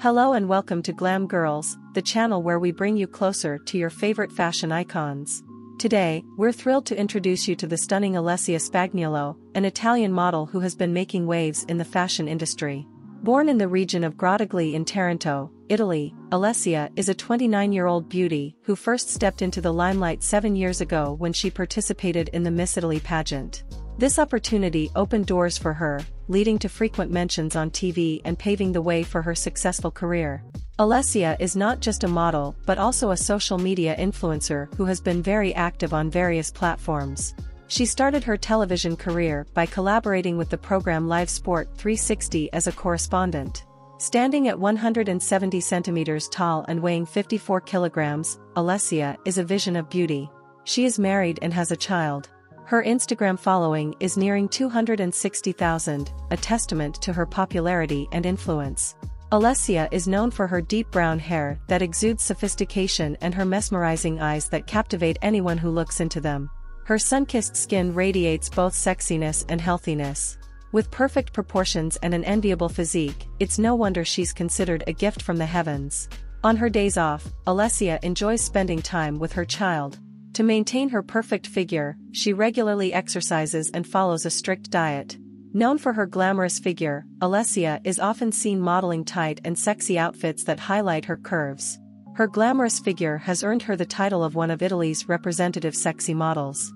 Hello and welcome to Glam Girls, the channel where we bring you closer to your favorite fashion icons. Today, we're thrilled to introduce you to the stunning Alessia Spagnuolo, an Italian model who has been making waves in the fashion industry. Born in the region of Grottaglie in Taranto, Italy, Alessia is a 29-year-old beauty who first stepped into the limelight seven years ago when she participated in the Miss Italy pageant. This opportunity opened doors for her, leading to frequent mentions on TV and paving the way for her successful career. Alessia is not just a model but also a social media influencer who has been very active on various platforms. She started her television career by collaborating with the program Live Sport 360 as a correspondent. Standing at 170 centimeters tall and weighing 54 kilograms, Alessia is a vision of beauty. She is married and has a child. Her Instagram following is nearing 260,000, a testament to her popularity and influence. Alessia is known for her deep brown hair that exudes sophistication and her mesmerizing eyes that captivate anyone who looks into them. Her sun-kissed skin radiates both sexiness and healthiness. With perfect proportions and an enviable physique, it's no wonder she's considered a gift from the heavens. On her days off, Alessia enjoys spending time with her child, to maintain her perfect figure, she regularly exercises and follows a strict diet. Known for her glamorous figure, Alessia is often seen modeling tight and sexy outfits that highlight her curves. Her glamorous figure has earned her the title of one of Italy's representative sexy models.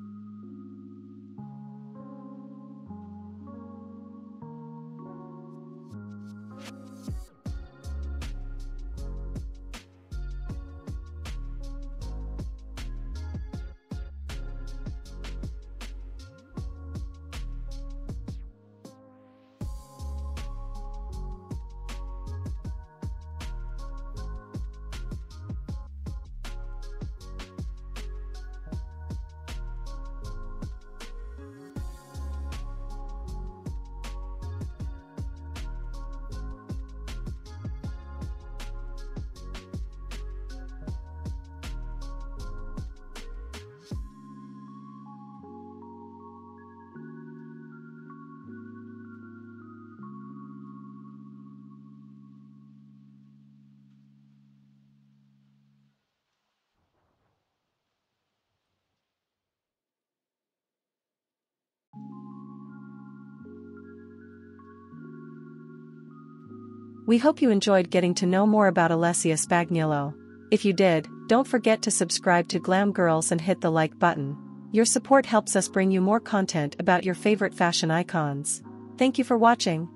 We hope you enjoyed getting to know more about Alessia Spagnuolo. If you did, don't forget to subscribe to Glam Girls and hit the like button. Your support helps us bring you more content about your favorite fashion icons. Thank you for watching.